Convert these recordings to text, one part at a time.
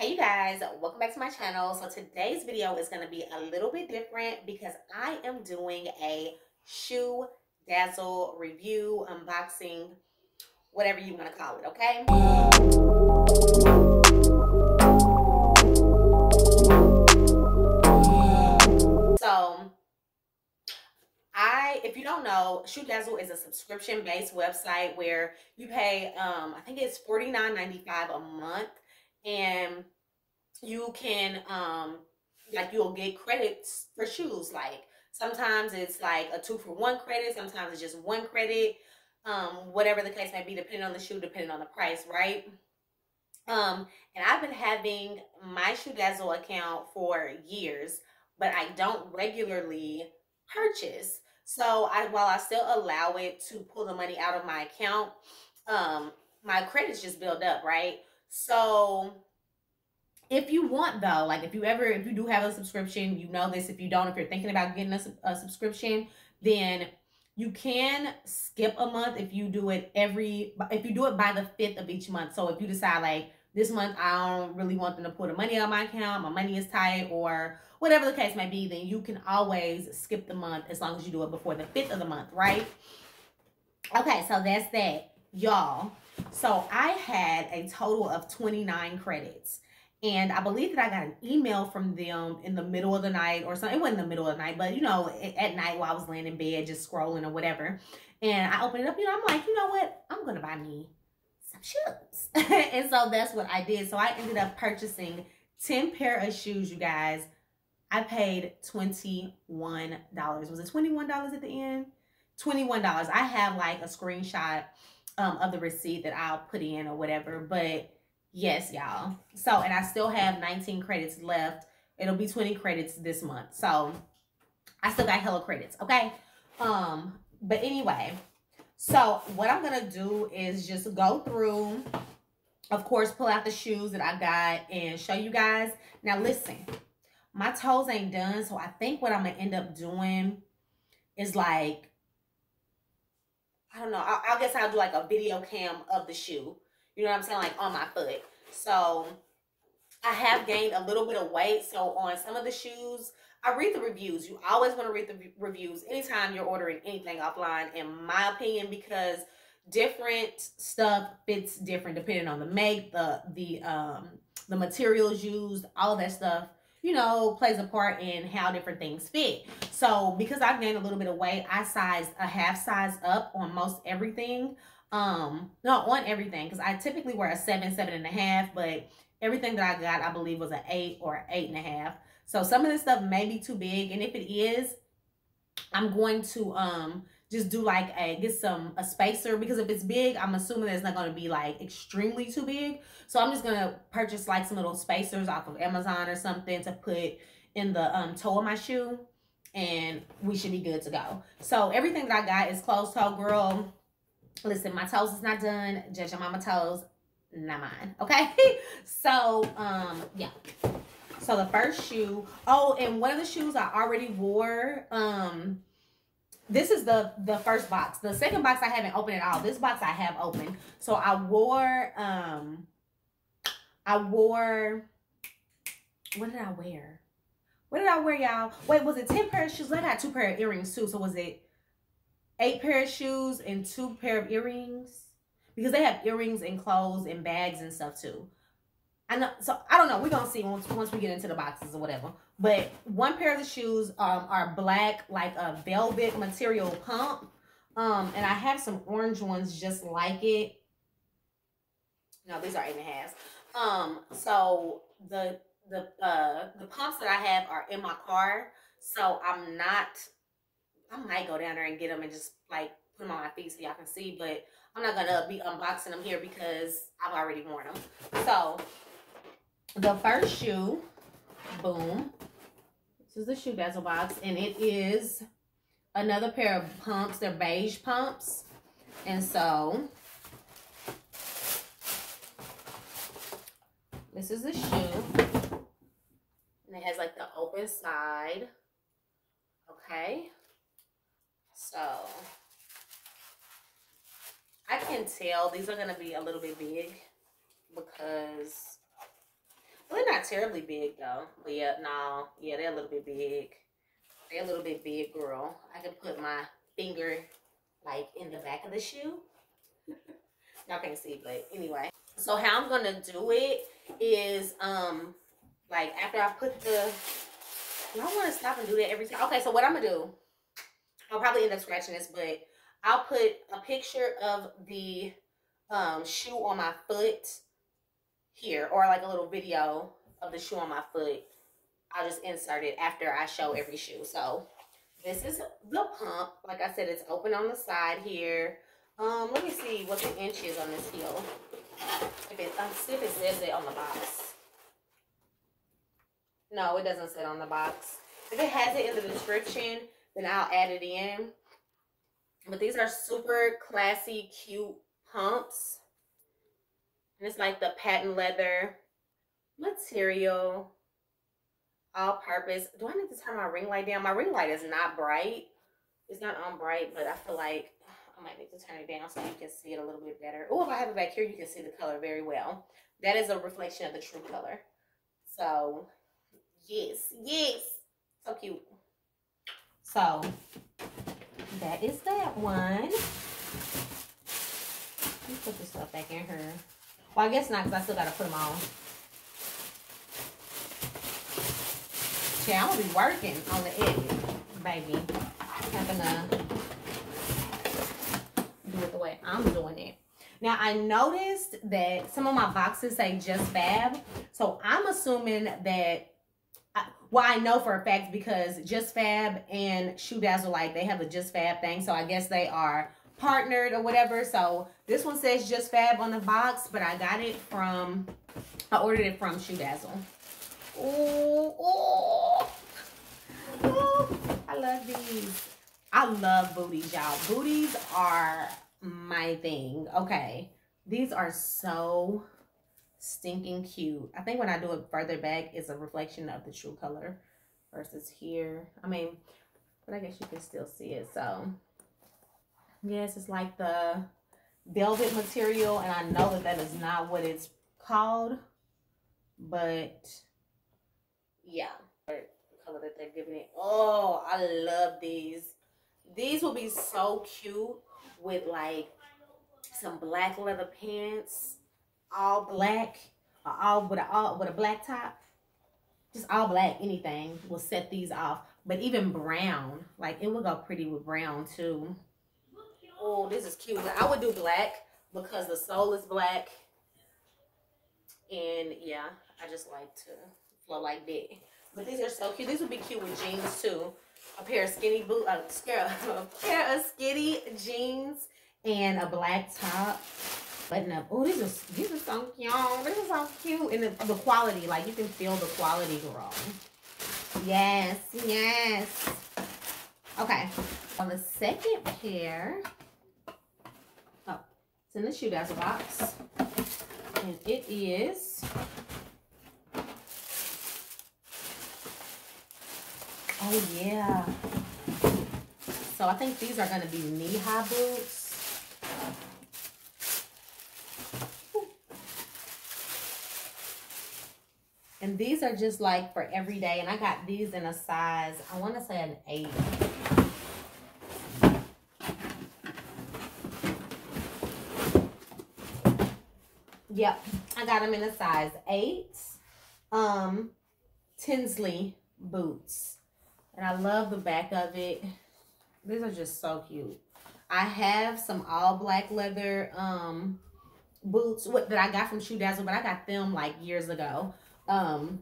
Hey you guys, welcome back to my channel. So today's video is going to be a little bit different because I am doing a shoe dazzle review, unboxing, whatever you want to call it, okay? So I, if you don't know, Shoe Dazzle is a subscription-based website where you pay, um, I think it's $49.95 a month and you can um like you'll get credits for shoes. Like sometimes it's like a two for one credit sometimes it's just one credit um whatever the case may be depending on the shoe depending on the price right? Um and i've been having my shoe dazzle account for years but i don't regularly purchase. So i while i still allow it to pull the money out of my account um my credits just build up right so if you want though, like if you ever, if you do have a subscription, you know this. If you don't, if you're thinking about getting a, a subscription, then you can skip a month if you do it every, if you do it by the fifth of each month. So if you decide like this month I don't really want them to put the money on my account, my money is tight, or whatever the case may be, then you can always skip the month as long as you do it before the fifth of the month, right? Okay, so that's that, y'all. So I had a total of 29 credits. And I believe that I got an email from them in the middle of the night or something. It wasn't the middle of the night, but you know, at night while I was laying in bed, just scrolling or whatever. And I opened it up, you know, I'm like, you know what? I'm going to buy me some shoes. and so that's what I did. So I ended up purchasing 10 pair of shoes, you guys. I paid $21. Was it $21 at the end? $21. I have like a screenshot um, of the receipt that I'll put in or whatever, but Yes, y'all. So, and I still have 19 credits left. It'll be 20 credits this month. So, I still got hella credits, okay? Um, but anyway, so what I'm going to do is just go through, of course, pull out the shoes that I got and show you guys. Now, listen, my toes ain't done, so I think what I'm going to end up doing is like, I don't know, I, I guess I'll do like a video cam of the shoe you know what I'm saying? Like on my foot. So I have gained a little bit of weight. So on some of the shoes, I read the reviews. You always want to read the reviews anytime you're ordering anything offline, in my opinion, because different stuff fits different depending on the make, the the um the materials used, all that stuff, you know, plays a part in how different things fit. So because I've gained a little bit of weight, I sized a half size up on most everything um not on everything because i typically wear a seven seven and a half but everything that i got i believe was an eight or eight and a half so some of this stuff may be too big and if it is i'm going to um just do like a get some a spacer because if it's big i'm assuming that it's not going to be like extremely too big so i'm just going to purchase like some little spacers off of amazon or something to put in the um toe of my shoe and we should be good to go so everything that i got is closed toe girl Listen, my toes is not done. Judge your mama toes, not mine. Okay? so, um, yeah. So the first shoe. Oh, and one of the shoes I already wore. Um, this is the the first box. The second box I haven't opened at all. This box I have opened. So I wore um I wore what did I wear? What did I wear, y'all? Wait, was it 10 pair of shoes? I got two pair of earrings too. So was it eight pair of shoes and two pair of earrings because they have earrings and clothes and bags and stuff too. I know, so I don't know. We're gonna see once once we get into the boxes or whatever. But one pair of the shoes um, are black, like a velvet material pump. Um, and I have some orange ones just like it. No, these are eight and a half. Um, so the the uh the pumps that I have are in my car, so I'm not I might go down there and get them and just like put them on my feet so y'all can see. But I'm not gonna be unboxing them here because I've already worn them. So the first shoe, boom. This is the shoe dazzle box, and it is another pair of pumps. They're beige pumps, and so this is the shoe, and it has like the open side. Okay. So I can tell these are going to be a little bit big because not terribly big though. But yeah, no, yeah, they're a little bit big. They're a little bit big, girl. I can put my finger like in the back of the shoe. Y'all can't see, but anyway. So how I'm gonna do it is um like after I put the I to stop and do that every time. Okay, so what I'm gonna do, I'll probably end up scratching this, but I'll put a picture of the um, shoe on my foot here, or like a little video of the shoe on my foot. I'll just insert it after I show every shoe. So this is the pump. Like I said, it's open on the side here. Um, let me see what the inch is on this heel. If it, let's see if it says it on the box. No, it doesn't say on the box. If it has it in the description, then I'll add it in. But these are super classy, cute pumps. And it's like the patent leather material, all purpose. Do I need to turn my ring light down? My ring light is not bright. It's not on bright, but I feel like I might need to turn it down so you can see it a little bit better. Oh, if I have it back here, you can see the color very well. That is a reflection of the true color. So, yes, yes. So cute. So, that is that one. Let me put this stuff back in here. Well, I guess not because I still got to put them on. Yeah, I'm going to be working on the edges, baby. Going to do it the way I'm doing it. Now, I noticed that some of my boxes say Just Fab. So, I'm assuming that uh, well, I know for a fact because Just Fab and Shoe Dazzle, like they have the Just Fab thing. So I guess they are partnered or whatever. So this one says Just Fab on the box, but I got it from, I ordered it from Shoe Dazzle. Oh, oh, oh, I love these. I love booties, y'all. Booties are my thing. Okay. These are so stinking cute. I think when I do it further back, it's a reflection of the true color versus here. I mean, but I guess you can still see it. So, yes, it's like the velvet material. And I know that that is not what it's called. But, yeah. The color that they're giving it. Oh, I love these. These will be so cute with like some black leather pants all black all with a all with a black top just all black anything will set these off but even brown like it would go pretty with brown too oh this is cute i would do black because the sole is black and yeah i just like to flow like that but these are so cute these would be cute with jeans too a pair of skinny boot uh, a pair of skinny jeans and a black top button up. Oh, these are these are so cute. This is so cute. And the, the quality, like you can feel the quality, girl. Yes, yes. Okay. On the second pair, it's in the shoe dazzle box. And it is Oh yeah. So I think these are gonna be knee-high boots. And these are just like for every day. And I got these in a size, I want to say an 8. Yep, I got them in a size 8. Um, Tinsley boots. And I love the back of it. These are just so cute. I have some all black leather um boots what that I got from Shoe Dazzle, but I got them like years ago. Um,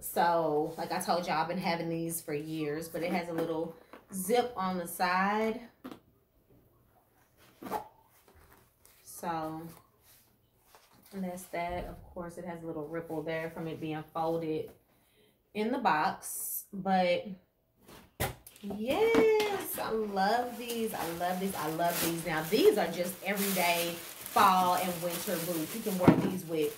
so like I told y'all, I've been having these for years, but it has a little zip on the side. So, and that's that. Of course, it has a little ripple there from it being folded in the box. But yes, I love these. I love these. I love these. Now, these are just everyday fall and winter boots. You can wear these with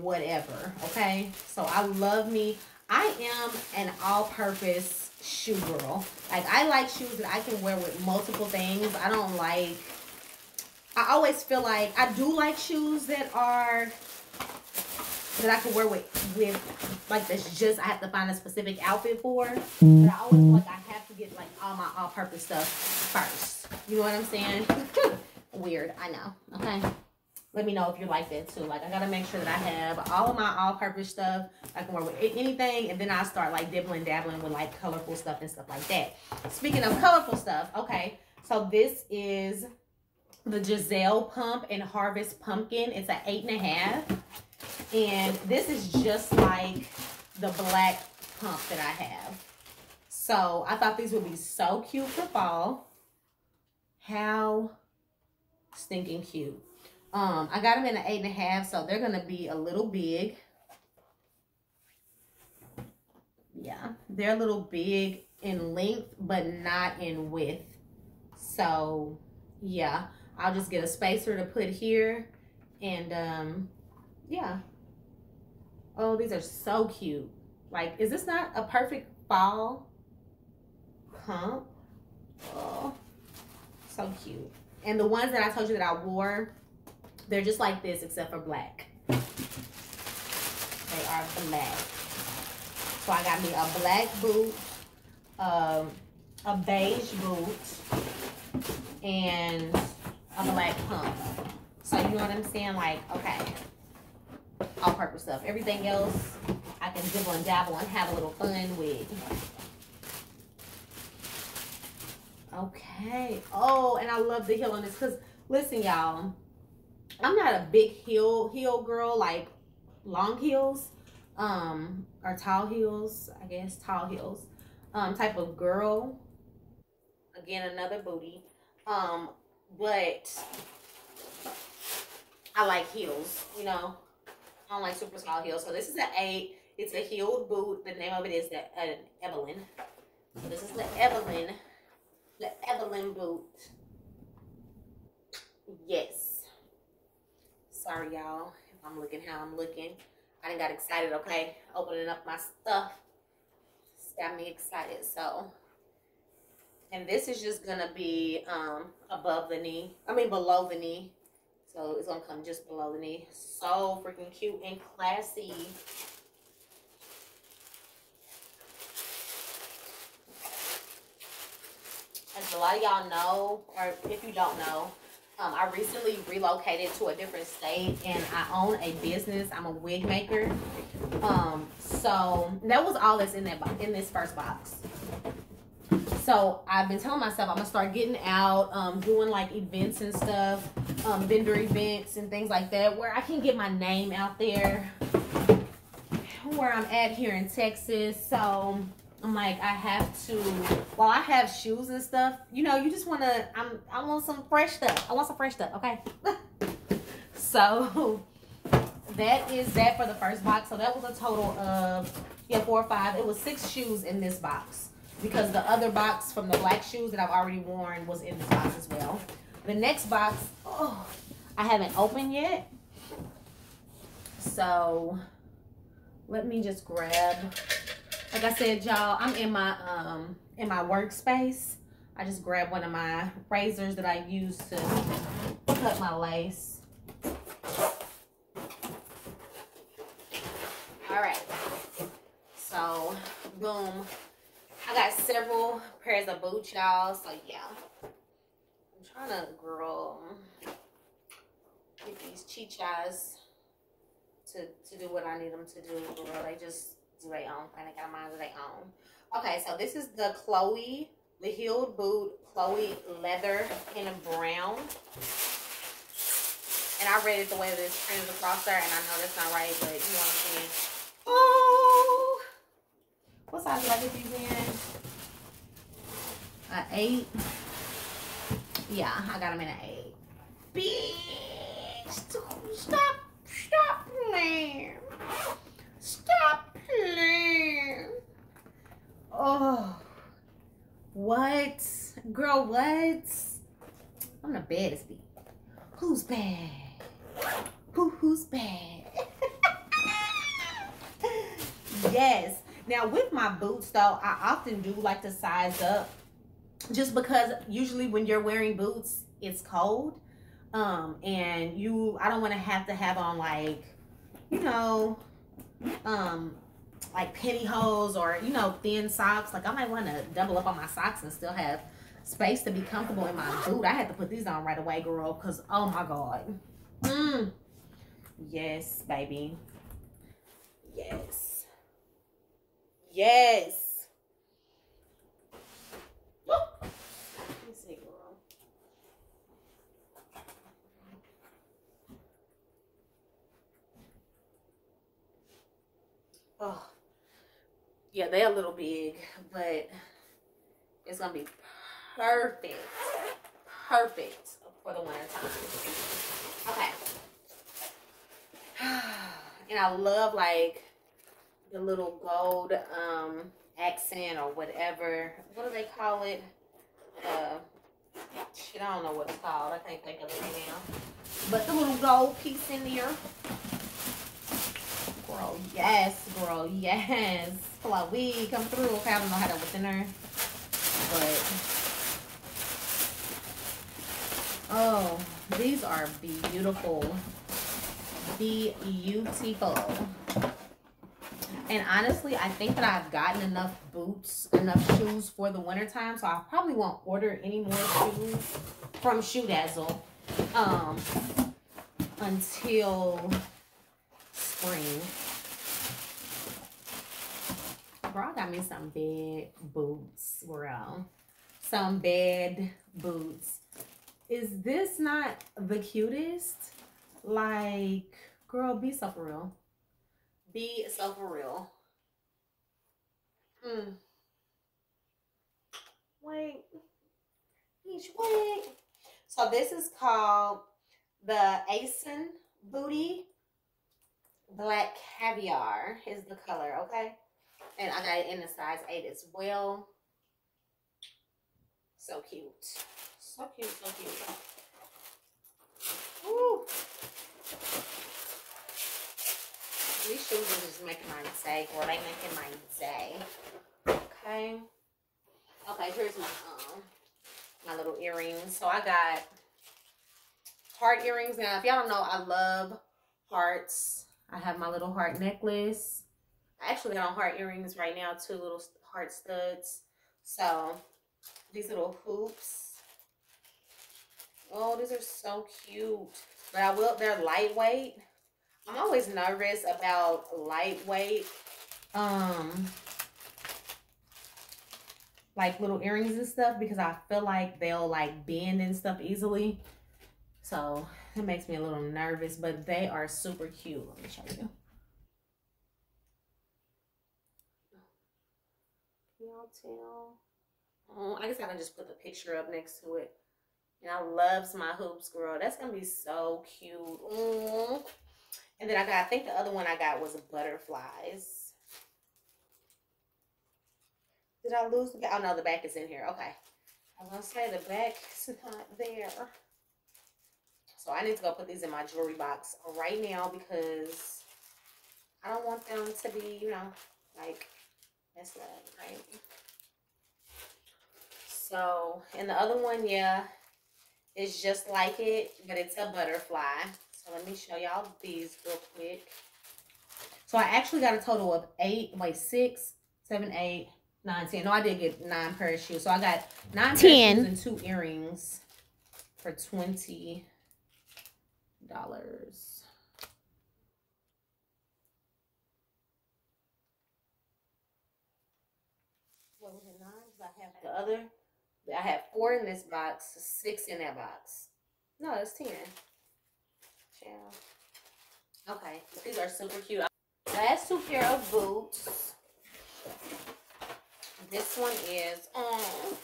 whatever. Okay. So I love me. I am an all-purpose shoe girl. Like I like shoes that I can wear with multiple things. I don't like. I always feel like I do like shoes that are that I can wear with with like this just I have to find a specific outfit for. But I always feel mm-hmm. like I have to get like all my all purpose stuff first. You know what I'm saying? Weird, I know. Okay. Let me know if you're like that too. Like I gotta make sure that I have all of my all purpose stuff. I can wear with anything and then I start like dibbling dabbling with like colorful stuff and stuff like that. Speaking of colorful stuff, okay. So this is the Giselle Pump and Harvest Pumpkin. It's an eight and a half. And this is just like the black pump that I have. So I thought these would be so cute for fall. How stinking cute. Um, I got them in an eight and a half, so they're going to be a little big. Yeah, they're a little big in length, but not in width. So, yeah, I'll just get a spacer to put here. And, um, yeah. Oh, these are so cute. Like, is this not a perfect fall pump? Oh, so cute. And the ones that I told you that I wore, they're just like this except for black. They are black. So I got me a black boot, um, a beige boot, and a black pump. So you know what I'm saying? Like, okay, all purpose stuff. Everything else I can dibble and dabble and have a little fun with. Okay. Oh, and I love the heel on this because listen, y'all. I'm not a big heel heel girl, like long heels, um, or tall heels, I guess, tall heels, um, type of girl. Again, another booty. Um, but I like heels, you know. I don't like super small heels. So this is an eight. It's a heeled boot. The name of it is the uh, Evelyn. So this is the Evelyn the Evelyn boot. Yes. Sorry, y'all, if I'm looking how I'm looking. I didn't got excited, okay? Opening up my stuff. It's got me excited, so. And this is just gonna be um, above the knee. I mean, below the knee. So it's gonna come just below the knee. So freaking cute and classy. as a lot of y'all know, or if you don't know, um, I recently relocated to a different state and I own a business. I'm a wig maker. Um, so that was all that's in that in this first box. So I've been telling myself I'm gonna start getting out, um, doing like events and stuff, um, vendor events and things like that, where I can get my name out there. Where I'm at here in Texas, so I'm like, I have to. While I have shoes and stuff, you know, you just want to. I'm. I want some fresh stuff. I want some fresh stuff. Okay. so that is that for the first box. So that was a total of yeah four or five. It was six shoes in this box because the other box from the black shoes that I've already worn was in this box as well. The next box, oh, I haven't opened yet. So let me just grab like I said, y'all, I'm in my um in my workspace. I just grabbed one of my razors that I use to cut my lace. All right. So, boom. I got several pairs of boots, y'all. So, yeah. I'm trying to grow get these chichas to, to do what I need them to do. Girl, they just do their own thing. They got a mind of their own. Okay, so this is the Chloe, the heeled boot, Chloe leather in a brown. And I read it the way that it's printed across there, and I know that's not right, but you know what I'm saying. Oh! What size I these in? An eight. Yeah, I got them in an eight. Bitch! Stop! Stop playing! Stop playing. Oh. What? Girl, what? I'm the baddest bee. Who's bad? Who who's bad? yes. Now with my boots though, I often do like to size up just because usually when you're wearing boots, it's cold. Um, and you I don't want to have to have on like, you know, um like pantyhose or you know thin socks. Like I might want to double up on my socks and still have space to be comfortable in my boot. I had to put these on right away, girl, because oh my god. Mm. Yes, baby. Yes. Yes. Let me see, girl. Oh, yeah, they're a little big, but it's gonna be perfect, perfect for the winter time. Okay. And I love like the little gold um accent or whatever. What do they call it? Uh, shit, I don't know what it's called. I can't think of it now. But the little gold piece in there. Girl, yes, girl, yes. We come through. Okay, I don't know how that was in there. But oh, these are beautiful. Beautiful. And honestly, I think that I've gotten enough boots, enough shoes for the wintertime. So I probably won't order any more shoes from Shoe Dazzle um, until spring. Bro, got me some bed boots, bro. Some bed boots. Is this not the cutest? Like, girl, be so for real. Be so for real. Hmm. Wait. Each wait. So this is called the Asen Booty Black Caviar is the color, okay? And I got it in a size 8 as well. So cute. So cute, so cute. Woo. These are just making my day, or they making my day. Okay. Okay, here's my um my little earrings. So I got heart earrings. Now, if y'all don't know, I love hearts. I have my little heart necklace. I actually got on heart earrings right now, two little heart studs. So these little hoops. Oh, these are so cute. But I will, they're lightweight. I'm always nervous about lightweight, um, like little earrings and stuff because I feel like they'll like bend and stuff easily. So it makes me a little nervous, but they are super cute. Let me show you. Can y'all tell? Oh, I guess I can just put the picture up next to it. And I loves my hoops, girl. That's gonna be so cute. Mm. And then I got, I think the other one I got was butterflies. Did I lose the? Oh no, the back is in here. Okay. I was gonna say the back is not there. So I need to go put these in my jewelry box right now because I don't want them to be, you know, like messed up, right? So, and the other one, yeah, it's just like it, but it's a butterfly. So let me show y'all these real quick. So I actually got a total of eight, wait, six, seven, eight, nine, ten. No, I did get nine pair of shoes. So I got nine ten. pairs of shoes and two earrings for twenty dollars. What was it, nine? I have the other. I have four in this box, six in that box. No, it's ten. Okay, these are super cute. Last two pair of boots. This one is, oh,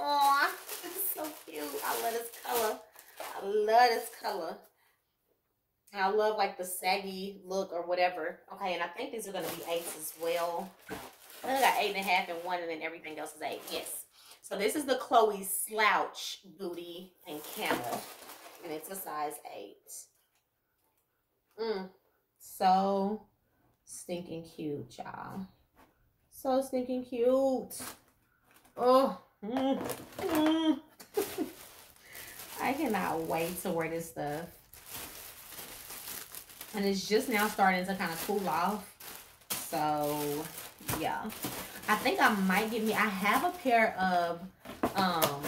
oh, it's so cute. I love this color. I love this color. I love like the saggy look or whatever. Okay, and I think these are going to be eights as well. I got eight and a half and one and then everything else is eight. Yes. So this is the Chloe Slouch Booty and Camel. And it's a size eight. Mm. So stinking cute, y'all. So stinking cute. Oh. Mm. Mm. I cannot wait to wear this stuff. And it's just now starting to kind of cool off. So, yeah. I think I might get me, I have a pair of um,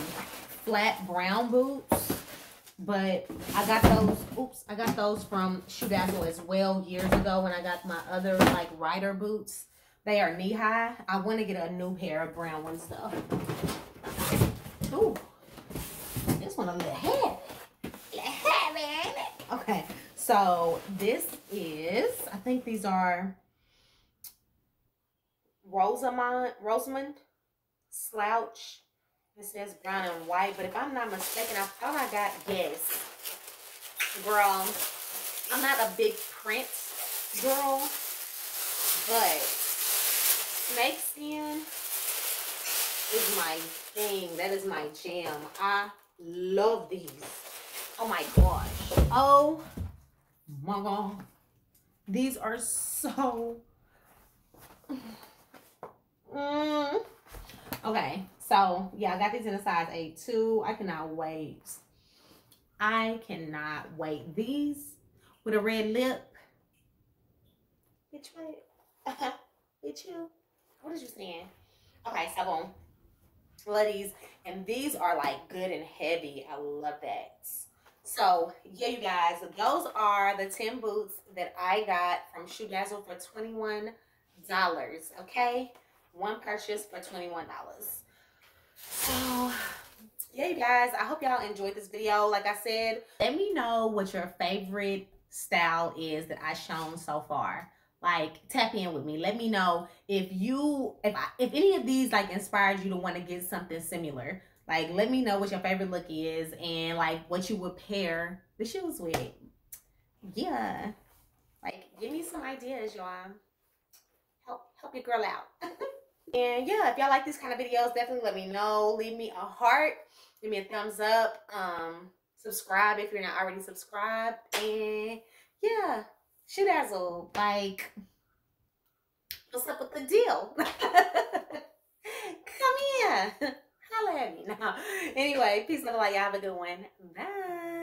flat brown boots. But I got those, oops, I got those from Shoe Dazzle as well years ago when I got my other like rider boots. They are knee high. I want to get a new pair of brown ones though. Ooh, this one a little heavy. Heavy, Okay, so this is, I think these are Rosamond, Rosamond slouch. It says brown and white, but if I'm not mistaken, I thought I got yes. Girl, I'm not a big print girl, but snake skin is my thing. That is my jam. I love these. Oh my gosh. Oh my god. These are so Mm. Okay, so yeah, I got these in a size A2. I cannot wait. I cannot wait. These with a red lip. Bitch, wait. Bitch, you. What is you saying? Okay, so boom. Love these. And these are like good and heavy. I love that. So, yeah, you guys, those are the 10 boots that I got from Shoe Dazzle for $21. Okay? one purchase for $21. So, yeah, you guys, I hope y'all enjoyed this video. Like I said, let me know what your favorite style is that I've shown so far. Like, tap in with me. Let me know if you, if I, if any of these like inspired you to want to get something similar. Like, let me know what your favorite look is and like what you would pair the shoes with. Yeah. Like, give me some ideas, y'all. Help, help your girl out. And yeah, if y'all like these kind of videos, definitely let me know. Leave me a heart. Give me a thumbs up. Um, subscribe if you're not already subscribed. And yeah, Shoe Dazzle. Like, what's up with the deal? Come here. Holla at me now. Anyway, peace, love, like y'all have a good one. Bye.